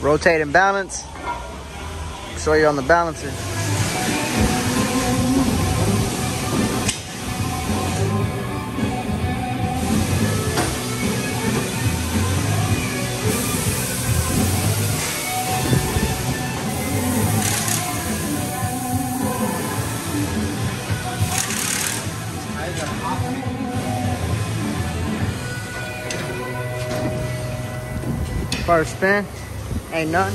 Rotate and balance. Show you on the balancer. First spin, Ain't none.